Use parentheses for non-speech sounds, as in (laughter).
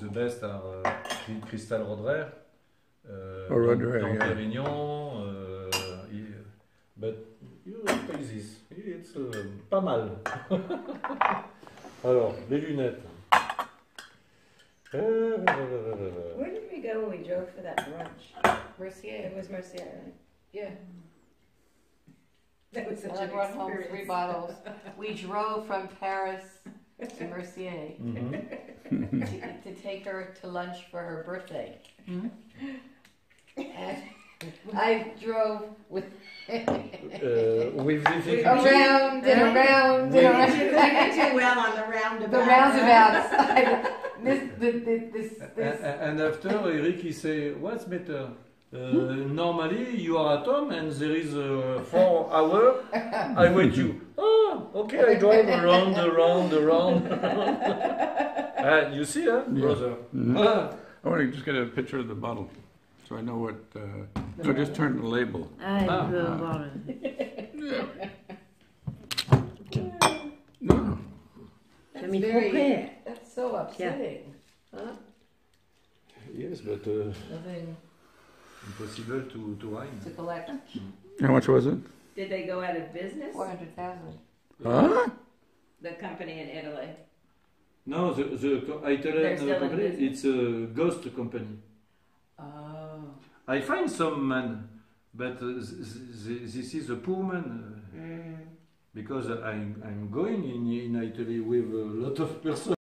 the best are uh, Crystal Roderer, uh, Oh, Dom yeah. Pérignon, uh, but you take this, it's uh, pas mal. (laughs) Alors, les lunettes. Where did we go when we drove for that brunch? Mercier. It was Mercier, right? Yeah. That was such I an brought home three bottles. (laughs) We drove from Paris to Mercier mhm. To, to take her to lunch for her birthday. And I drove with Uh, with (laughs) difficulty. around and around We and around. we did well on the roundabout. The roundabouts. (laughs) I- this, the, the, this, this. And after Eric he say, what's better? Uh, normally you are at home and there is uh, four hour. I wait you. Oh, (laughs) okay. I drive around, around, around. Ah, you see, huh, Yeah. brother? Mhm. Ah, I want to just get a picture of the bottle, so I know what, uh, no, just turn the label. I Ah. will want No, That's very, that's so upsetting. Huh? yes, but uh, Nothing impossible to to wine. to collect. how much was it? Did they go out of business? Four hundred thousand. Huh? The company in Italy. No, the the Italian company. It's a ghost company. Oh. I find some man, but uh, th- th- this is a poor man. Mm. because I'm, I'm going in, in Italy with a lot of (laughs) persons.